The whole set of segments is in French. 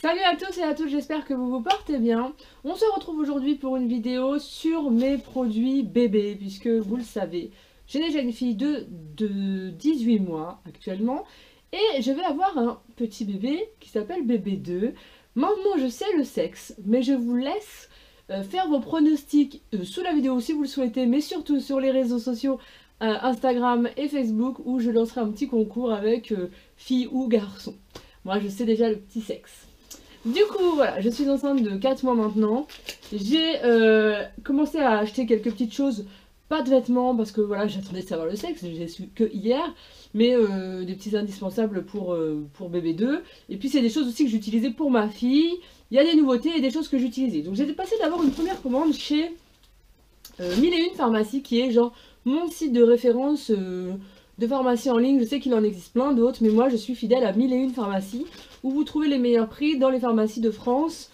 Salut à tous et à toutes, j'espère que vous vous portez bien. On se retrouve aujourd'hui pour une vidéo sur mes produits bébés, puisque vous le savez, j'ai déjà une fille de, de 18 mois actuellement, et je vais avoir un petit bébé qui s'appelle bébé 2. Maintenant je sais le sexe, mais je vous laisse euh, faire vos pronostics euh, sous la vidéo si vous le souhaitez, mais surtout sur les réseaux sociaux euh, Instagram et Facebook, où je lancerai un petit concours avec fille ou garçon. Moi je sais déjà le petit sexe. Du coup, voilà, je suis enceinte de 4 mois maintenant. J'ai euh, commencé à acheter quelques petites choses, pas de vêtements parce que voilà, j'attendais de savoir le sexe, j'ai su que hier, mais euh, des petits indispensables pour, euh, pour bébé 2. Et puis c'est des choses aussi que j'utilisais pour ma fille. Il y a des nouveautés et des choses que j'utilisais. Donc j'ai passé d'abord une première commande chez Mille et une pharmacie qui est genre mon site de référence de pharmacie en ligne. Je sais qu'il en existe plein d'autres, mais moi je suis fidèle à mille et une pharmacies où vous trouvez les meilleurs prix dans les pharmacies de France,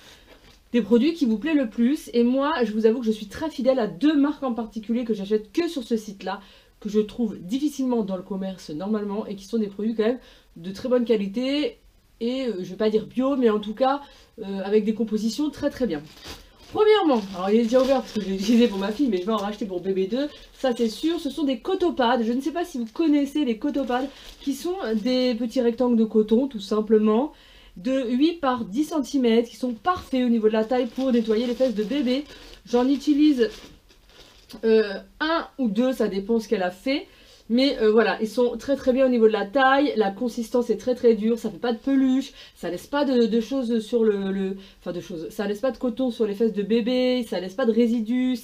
des produits qui vous plaisent le plus. Et moi, je vous avoue que je suis très fidèle à deux marques en particulier que j'achète que sur ce site-là, que je trouve difficilement dans le commerce normalement, et qui sont des produits quand même de très bonne qualité, et euh, je vais pas dire bio, mais en tout cas euh, avec des compositions très très bien. Premièrement, alors il est déjà ouvert parce que je l'ai utilisé pour ma fille, mais je vais en racheter pour bébé 2, ça c'est sûr, ce sont des cotopades, je ne sais pas si vous connaissez les cotopades, qui sont des petits rectangles de coton tout simplement, de 8 par 10 cm, qui sont parfaits au niveau de la taille pour nettoyer les fesses de bébé. J'en utilise euh, un ou deux, ça dépend ce qu'elle a fait, mais euh, voilà, ils sont très très bien au niveau de la taille, la consistance est très très dure, ça fait pas de peluche, ça laisse pas de, choses sur le, Enfin de choses, ça laisse pas de coton sur les fesses de bébé, ça laisse pas de résidus,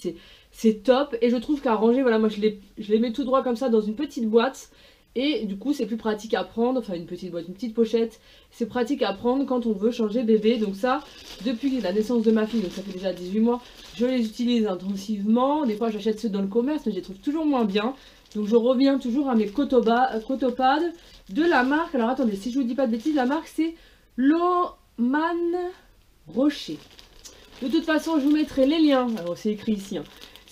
c'est top. Et je trouve qu'à ranger, voilà, moi je les, je les mets tout droit comme ça dans une petite boîte. Et du coup c'est plus pratique à prendre, enfin une petite boîte, une petite pochette, c'est pratique à prendre quand on veut changer bébé. Donc ça, depuis la naissance de ma fille, donc ça fait déjà 18 mois, je les utilise intensivement. Des fois j'achète ceux dans le commerce, mais je les trouve toujours moins bien. Donc je reviens toujours à mes cotopades de la marque. Alors attendez, si je vous dis pas de bêtises, la marque c'est Loman Rocher. De toute façon, je vous mettrai les liens. Alors c'est écrit ici. Hein.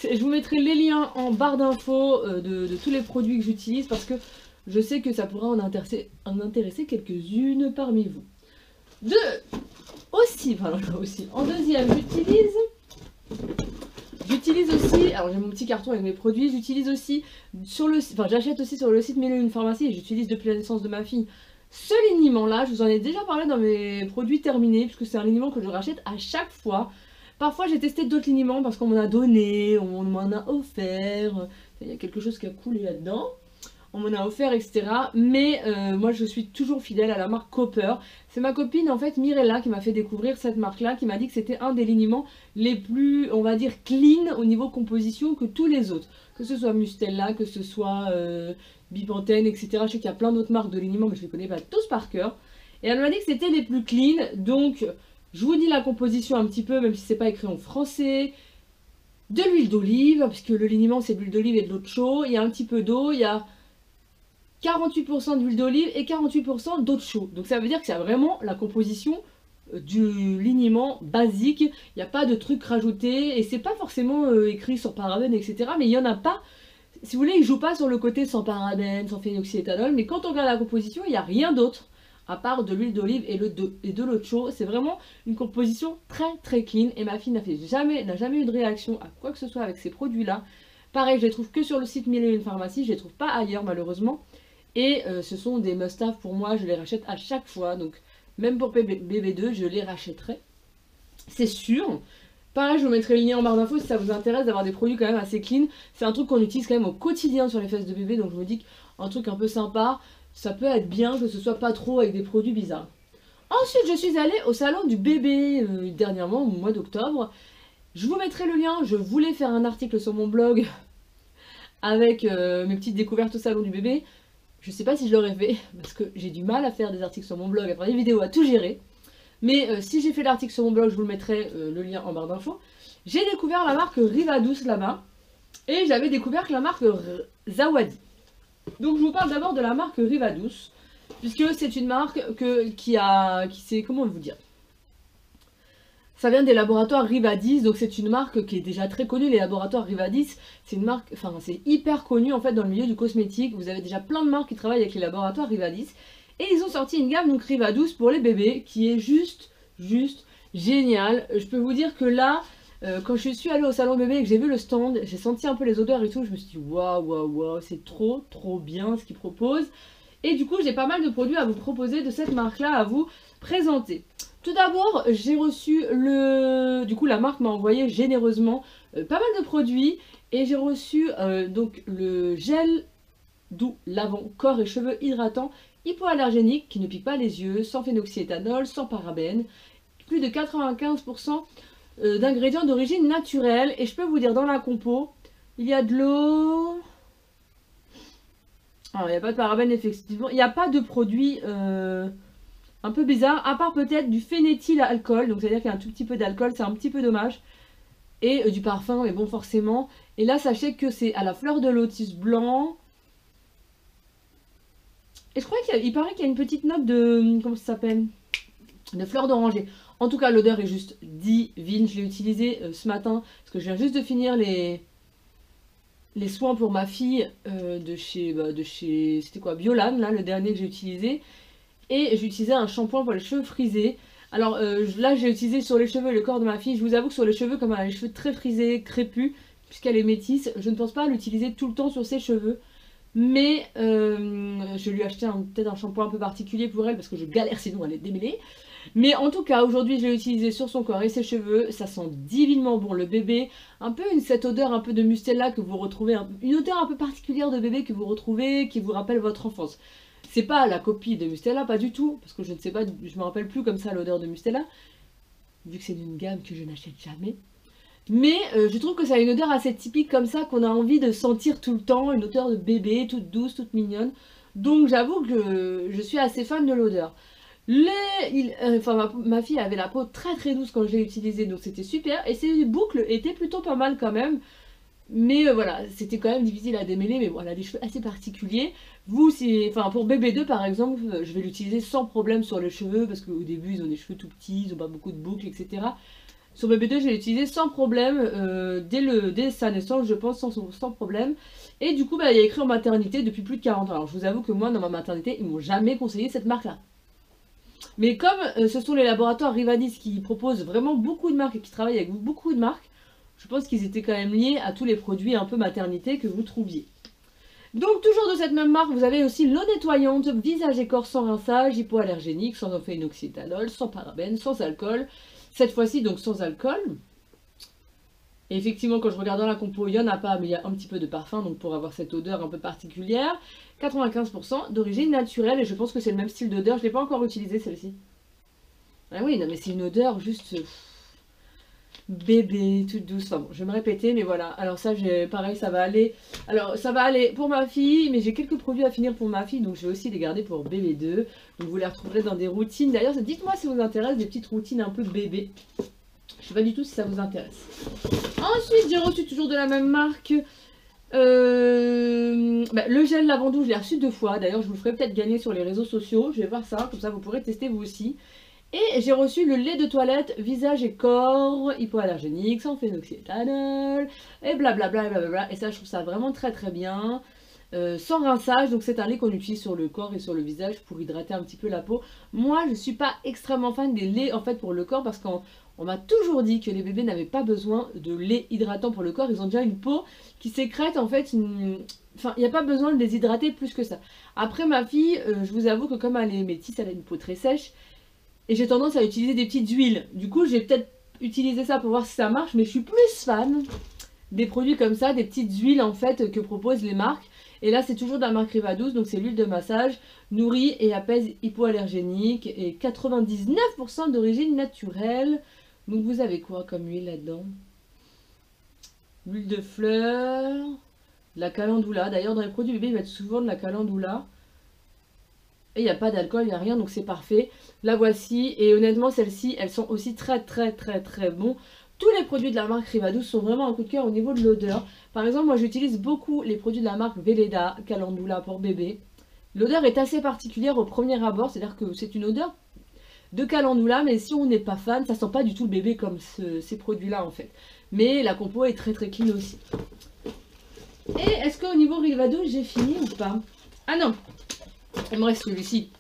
Je vous mettrai les liens en barre d'infos euh, de, tous les produits que j'utilise parce que je sais que ça pourra en intéresser, quelques-unes parmi vous. De aussi, enfin aussi, en deuxième, j'utilise J'utilise aussi, alors j'ai mon petit carton avec mes produits, j'utilise aussi sur le enfin j'achète aussi sur le site Mille une pharmacie et j'utilise depuis la naissance de ma fille. Ce liniment là, je vous en ai déjà parlé dans mes produits terminés puisque c'est un liniment que je rachète à chaque fois. Parfois j'ai testé d'autres liniments parce qu'on m'en a donné, on m'en a offert, il y a quelque chose qui a coulé là-dedans on m'en a offert, etc. Mais euh, moi, je suis toujours fidèle à la marque Copper. C'est ma copine, en fait, Mirella, qui m'a fait découvrir cette marque-là, qui m'a dit que c'était un des liniments les plus, on va dire, clean au niveau composition que tous les autres. Que ce soit Mustella, que ce soit euh, Bipantene, etc. Je sais qu'il y a plein d'autres marques de liniments, mais je ne les connais pas tous par cœur. Et elle m'a dit que c'était les plus clean, donc je vous dis la composition un petit peu, même si c'est pas écrit en français. De l'huile d'olive, puisque le liniment c'est de l'huile d'olive et de l'eau de chaud. Il y a un petit peu d'eau, il y a 48% d'huile d'olive et 48% d'eau de. Donc ça veut dire que c'est vraiment la composition euh, du liniment basique. Il n'y a pas de trucs rajoutés et c'est pas forcément euh, écrit sur parabènes, etc. Mais il n'y en a pas. Si vous voulez, il joue pas sur le côté sans parabènes, sans phénoxyéthanol. Mais quand on regarde la composition, il n'y a rien d'autre à part de l'huile d'olive et, et, de l'eau de chaud. C'est vraiment une composition très très clean et ma fille n'a jamais, jamais eu de réaction à quoi que ce soit avec ces produits-là. Pareil, je les trouve que sur le site Mille et une pharmacie, je les trouve pas ailleurs malheureusement. Et euh, ce sont des must-have pour moi, je les rachète à chaque fois. Donc même pour BB2, je les rachèterai. C'est sûr. Pareil, je vous mettrai le lien en barre d'infos si ça vous intéresse d'avoir des produits quand même assez clean. C'est un truc qu'on utilise quand même au quotidien sur les fesses de bébé. Donc je me dis qu'un truc un peu sympa, ça peut être bien que ce soit pas trop avec des produits bizarres. Ensuite, je suis allée au salon du bébé euh, dernièrement, au mois d'octobre. Je vous mettrai le lien. Je voulais faire un article sur mon blog avec euh, mes petites découvertes au salon du bébé. Je sais pas si je l'aurais fait, parce que j'ai du mal à faire des articles sur mon blog, à faire des vidéos, à tout gérer. Mais euh, si j'ai fait l'article sur mon blog, je vous le mettrai euh, le lien en barre d'infos. J'ai découvert la marque Rivadouce là-bas. Et j'avais découvert la marque Zawadi. Donc je vous parle d'abord de la marque Rivadouce. Puisque c'est une marque que, qui a... qui sait comment vous dire? Ça vient des laboratoires Rivadis, donc c'est une marque qui est déjà très connue. Les laboratoires Rivadis, c'est une marque, enfin c'est hyper connu en fait dans le milieu du cosmétique. Vous avez déjà plein de marques qui travaillent avec les laboratoires Rivadis. Et ils ont sorti une gamme, donc Rivadouce pour les bébés, qui est juste juste génial. Je peux vous dire que là, euh, quand je suis allée au salon bébé et que j'ai vu le stand, j'ai senti un peu les odeurs et tout, je me suis dit waouh, waouh, waouh, c'est trop, trop bien ce qu'ils proposent. Et du coup, j'ai pas mal de produits à vous proposer de cette marque-là à vous présenter. Tout d'abord, j'ai reçu le... Du coup, la marque m'a envoyé généreusement euh, pas mal de produits. Et j'ai reçu euh, donc le gel doux lavant corps et cheveux hydratants hypoallergénique qui ne pique pas les yeux, sans phénoxyéthanol, sans parabènes. Plus de 95% euh, d'ingrédients d'origine naturelle. Et je peux vous dire, dans la compo, il y a de l'eau... Alors, il n'y a pas de parabènes, effectivement. Il n'y a pas de produits euh, un peu bizarres, à part peut-être du alcool Donc, c'est-à-dire qu'il y a un tout petit peu d'alcool, c'est un petit peu dommage. Et euh, du parfum, mais bon, forcément. Et là, sachez que c'est à la fleur de lotus blanc. Et je crois qu'il paraît qu'il y a une petite note de... Comment ça s'appelle? De fleur d'oranger. En tout cas, l'odeur est juste divine. Je l'ai utilisé euh, ce matin parce que je viens juste de finir les, soins pour ma fille euh, de chez, bah, chez c'était quoi, Biolan, là, le dernier que j'ai utilisé. Et j'ai utilisé un shampoing pour les cheveux frisés. Alors euh, là, j'ai utilisé sur les cheveux le corps de ma fille. Je vous avoue que sur les cheveux, comme elle a les cheveux très frisés, crépus, puisqu'elle est métisse, je ne pense pas l'utiliser tout le temps sur ses cheveux. Mais euh, je lui ai acheté peut-être un shampoing un peu particulier pour elle parce que je galère sinon elle est démêlée. Mais en tout cas, aujourd'hui, je l'ai utilisé sur son corps et ses cheveux. Ça sent divinement bon le bébé. Un peu cette odeur un peu de mustela que vous retrouvez. une odeur un peu particulière de bébé que vous retrouvez, qui vous rappelle votre enfance. C'est pas la copie de Mustela, pas du tout. Parce que je ne sais pas, je me rappelle plus comme ça l'odeur de Mustela. Vu que c'est d'une gamme que je n'achète jamais. Mais euh, je trouve que ça a une odeur assez typique comme ça qu'on a envie de sentir tout le temps. Une odeur de bébé, toute douce, toute mignonne. Donc j'avoue que je suis assez fan de l'odeur. Euh, enfin, ma, fille avait la peau très très douce quand je l'ai utilisée, donc c'était super. Et ses boucles étaient plutôt pas mal quand même. Mais euh, voilà, c'était quand même difficile à démêler, mais voilà, des cheveux assez particuliers. Vous, enfin pour bébé 2 par exemple, euh, je vais l'utiliser sans problème sur les cheveux, parce qu'au début ils ont des cheveux tout petits, ils ont pas beaucoup de boucles, etc. Sur bébé 2, je vais l'utiliser sans problème, dès, le, dès sa naissance, je pense, sans, problème. Et du coup, bah, il y a écrit en maternité depuis plus de 40 ans. Alors je vous avoue que moi, dans ma maternité, ils m'ont jamais conseillé cette marque-là. Mais comme euh, ce sont les laboratoires Rivadis qui proposent vraiment beaucoup de marques et qui travaillent avec beaucoup de marques, je pense qu'ils étaient quand même liés à tous les produits un peu maternité que vous trouviez. Donc toujours de cette même marque, vous avez aussi l'eau nettoyante, visage et corps sans rinçage, hypoallergénique, sans inoxyéthanol, sans parabènes, sans alcool. Cette fois-ci donc sans alcool. Et effectivement, quand je regarde dans la compo, il n'y en a pas, mais il y a un petit peu de parfum, donc pour avoir cette odeur un peu particulière. 95% d'origine naturelle, et je pense que c'est le même style d'odeur. Je ne l'ai pas encore utilisé celle-ci. Ah oui, non mais c'est une odeur juste... bébé, toute douce. Enfin bon, je vais me répéter, mais voilà. Alors ça, pareil, ça va aller... Alors, ça va aller pour ma fille, mais j'ai quelques produits à finir pour ma fille, donc je vais aussi les garder pour bébé 2. Donc vous les retrouverez dans des routines. D'ailleurs, dites-moi si vous intéresse des petites routines un peu bébé. Je sais pas du tout si ça vous intéresse. Ensuite, j'ai reçu toujours de la même marque euh, bah, le gel lavandou, je l'ai reçu deux fois. D'ailleurs, je vous ferai peut-être gagner sur les réseaux sociaux. Je vais voir ça, comme ça vous pourrez tester vous aussi. Et j'ai reçu le lait de toilette visage et corps hypoallergénique, sans phénoxyéthanol, et blablabla, et blablabla. Et ça, je trouve ça vraiment très très bien. Euh, sans rinçage, donc c'est un lait qu'on utilise sur le corps et sur le visage pour hydrater un petit peu la peau. Moi, je suis pas extrêmement fan des laits en fait pour le corps parce qu'on m'a toujours dit que les bébés n'avaient pas besoin de lait hydratant pour le corps. Ils ont déjà une peau qui sécrète en fait Enfin, il n'y a pas besoin de les hydrater plus que ça. Après, ma fille, euh, je vous avoue que comme elle est métisse, elle a une peau très sèche. Et j'ai tendance à utiliser des petites huiles. Du coup, j'ai peut-être utilisé ça pour voir si ça marche. Mais je suis plus fan des produits comme ça, des petites huiles en fait que proposent les marques. Et là, c'est toujours de la marque Riva 12, donc c'est l'huile de massage, nourrit et apaise hypoallergénique et 99% d'origine naturelle. Donc vous avez quoi comme huile là-dedans? L'huile de fleur, la calendula. D'ailleurs, dans les produits bébés, ils mettent souvent de la calendula. Et il n'y a pas d'alcool, il n'y a rien, donc c'est parfait. La voici, et honnêtement, celles-ci, elles sont aussi très très très très bons. Tous les produits de la marque Rivadou sont vraiment un coup de cœur au niveau de l'odeur. Par exemple, moi j'utilise beaucoup les produits de la marque Veleda, Calendula pour bébé. L'odeur est assez particulière au premier abord, c'est-à-dire que c'est une odeur de Calendula, mais si on n'est pas fan, ça sent pas du tout le bébé comme ces produits-là en fait. Mais la compo est très très clean aussi. Et est-ce qu'au niveau Rivado, j'ai fini ou pas? Ah non, il me reste celui-ci.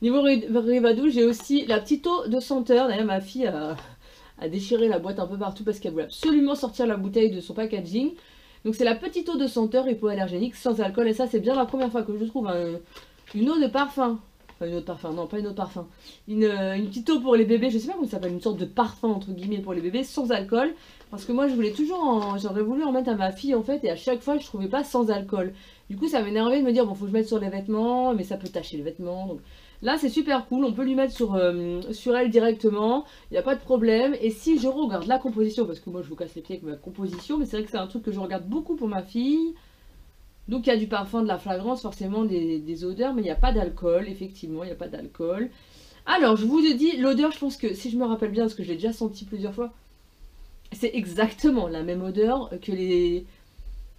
Niveau Rivadou, j'ai aussi la petite eau de senteur. D'ailleurs, ma fille a, déchiré la boîte un peu partout parce qu'elle voulait absolument sortir la bouteille de son packaging. Donc c'est la petite eau de senteur hypoallergénique sans alcool. Et ça, c'est bien la première fois que je trouve une eau de parfum une autre parfum, non, pas une autre parfum. Une, euh, une petite eau pour les bébés, je sais pas comment ça s'appelle, une sorte de parfum entre guillemets pour les bébés sans alcool. Parce que moi je voulais toujours J'aurais voulu en mettre à ma fille en fait, et à chaque fois je trouvais pas sans alcool. Du coup ça m'énervait de me dire, bon faut que je mette sur les vêtements, mais ça peut tacher les vêtements. Donc là c'est super cool, on peut lui mettre sur, euh, sur elle directement, il n'y a pas de problème. Et si je regarde la composition, parce que moi je vous casse les pieds avec ma composition, mais c'est vrai que c'est un truc que je regarde beaucoup pour ma fille. Donc il y a du parfum, de la fragrance, forcément des, odeurs, mais il n'y a pas d'alcool, effectivement, il n'y a pas d'alcool. Alors, je vous dit, l'odeur, je pense que, si je me rappelle bien, parce que je l'ai déjà senti plusieurs fois, c'est exactement la même odeur que les,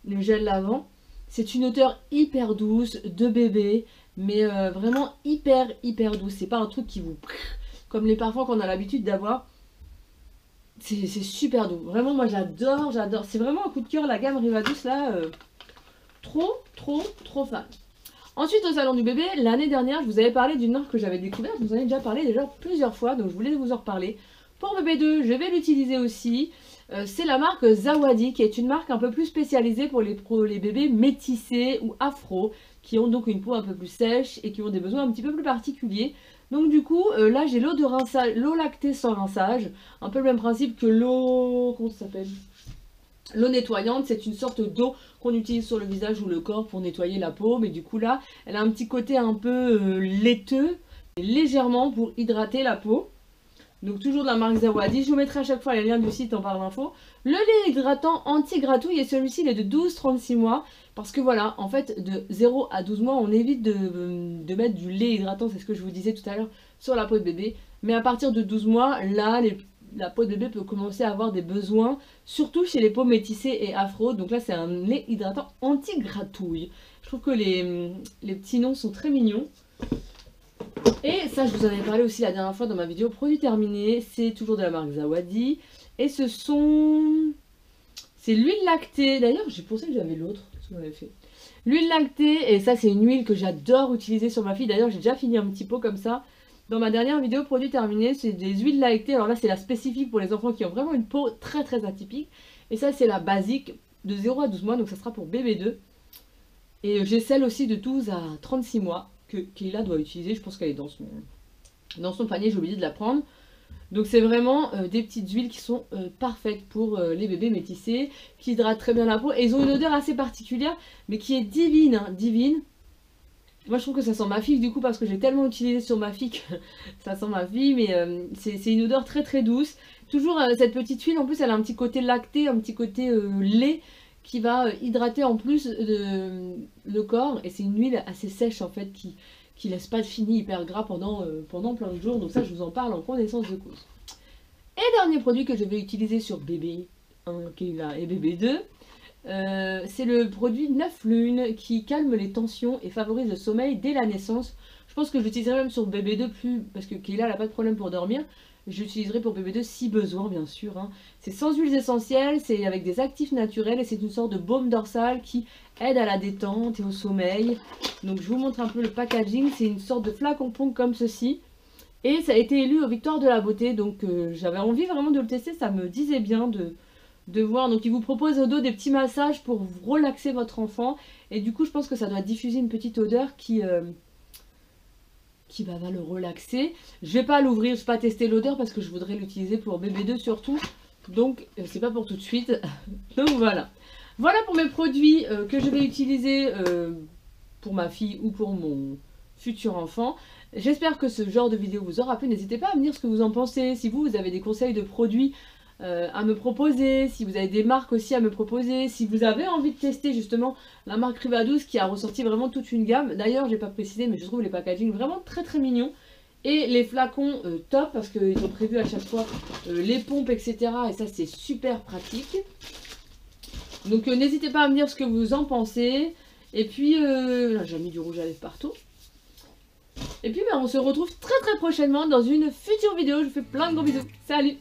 les gels lavant. C'est une odeur hyper douce, de bébé, mais euh, vraiment hyper, hyper douce. C'est pas un truc qui vous... Comme les parfums qu'on a l'habitude d'avoir. C'est super doux. Vraiment, moi j'adore, j'adore. C'est vraiment un coup de cœur, la gamme Riva Douce là. Euh, Trop, trop, trop fan. Ensuite, au salon du bébé, l'année dernière, je vous avais parlé d'une marque que j'avais découverte. Je vous en ai déjà parlé déjà plusieurs fois, donc je voulais vous en reparler. Pour bébé 2, je vais l'utiliser aussi. Euh, c'est la marque Zawadi, qui est une marque un peu plus spécialisée pour les, bébés métissés ou afro, qui ont donc une peau un peu plus sèche et qui ont des besoins un petit peu plus particuliers. Donc du coup, euh, là j'ai l'eau de rinçage, l'eau lactée sans rinçage, un peu le même principe que l'eau, comment ça s'appelle? L'eau nettoyante, c'est une sorte d'eau qu'on utilise sur le visage ou le corps pour nettoyer la peau. Mais du coup là, elle a un petit côté un peu euh, laiteux, légèrement pour hydrater la peau. Donc toujours de la marque Zawadi. Je vous mettrai à chaque fois les liens du site en barre d'infos. Le lait hydratant anti-gratouille et celui-ci il est de 12-36 mois. Parce que voilà, en fait de 0 à 12 mois, on évite de, de mettre du lait hydratant, c'est ce que je vous disais tout à l'heure, sur la peau de bébé. Mais à partir de 12 mois, là, la peau de bébé peut commencer à avoir des besoins, surtout chez les peaux métissées et afro. Donc là, c'est un lait hydratant anti-gratouille. Je trouve que les, les, petits noms sont très mignons. Ça, je vous en avais parlé aussi la dernière fois dans ma vidéo produit terminé. C'est toujours de la marque Zawadi. Et ce sont... C'est l'huile lactée. D'ailleurs, j'ai pensé que j'avais l'autre. fait. L'huile lactée, et ça c'est une huile que j'adore utiliser sur ma fille. D'ailleurs, j'ai déjà fini un petit pot comme ça. Dans ma dernière vidéo produit terminé, c'est des huiles lactées. Alors là, c'est la spécifique pour les enfants qui ont vraiment une peau très très atypique. Et ça, c'est la basique de 0 à 12 mois, donc ça sera pour bébé 2. Et j'ai celle aussi de 12 à 36 mois que Keila doit utiliser. Je pense qu'elle est dans son, dans son panier, j'ai oublié de la prendre. Donc c'est vraiment euh, des petites huiles qui sont euh, parfaites pour euh, les bébés métissés, qui hydratent très bien la peau. Et ils ont une odeur assez particulière, mais qui est divine, hein, divine. Moi je trouve que ça sent ma fille du coup parce que j'ai tellement utilisé sur ma fille que ça sent ma fille mais c'est une odeur très très douce. Toujours cette petite huile en plus elle a un petit côté lacté, un petit côté lait qui va hydrater en plus le corps et c'est une huile assez sèche en fait qui, qui laisse pas de fini hyper gras pendant, pendant plein de jours donc ça je vous en parle en connaissance de cause. Et dernier produit que je vais utiliser sur bébé 1 et bébé 2 euh, c'est le produit 9 lunes qui calme les tensions et favorise le sommeil dès la naissance. Je pense que je l'utiliserai même sur bébé 2 plus, parce que Kayla n'a pas de problème pour dormir. J'utiliserai pour bébé 2 si besoin bien sûr. Hein. C'est sans huiles essentielles, c'est avec des actifs naturels et c'est une sorte de baume dorsal qui aide à la détente et au sommeil. Donc je vous montre un peu le packaging, c'est une sorte de flacon pont comme ceci. Et ça a été élu aux victoires de la beauté, donc euh, j'avais envie vraiment de le tester, ça me disait bien de, de voir. Donc il vous propose au dos des petits massages pour relaxer votre enfant. Et du coup je pense que ça doit diffuser une petite odeur qui, euh, qui va, le relaxer. Je vais pas l'ouvrir, je vais pas tester l'odeur parce que je voudrais l'utiliser pour bébé 2 surtout. Donc euh, c'est pas pour tout de suite. Donc voilà. Voilà pour mes produits euh, que je vais utiliser pour ma fille ou pour mon futur enfant. J'espère que ce genre de vidéo vous aura plu. N'hésitez pas à me dire ce que vous en pensez. Si vous avez des conseils de produits euh, à me proposer, si vous avez des marques aussi à me proposer, si vous avez envie de tester justement la marque Rivadouce qui a ressorti vraiment toute une gamme. D'ailleurs, j'ai pas précisé, mais je trouve les packaging vraiment très très mignons. Et les flacons euh, top parce qu'ils ont prévu à chaque fois euh, les pompes, etc. Et ça, c'est super pratique. Donc n'hésitez pas à me dire ce que vous en pensez. Et puis, j'ai mis du rouge à lèvres partout. Et puis ben, on se retrouve très très prochainement dans une future vidéo. Je vous fais plein de gros bisous. Salut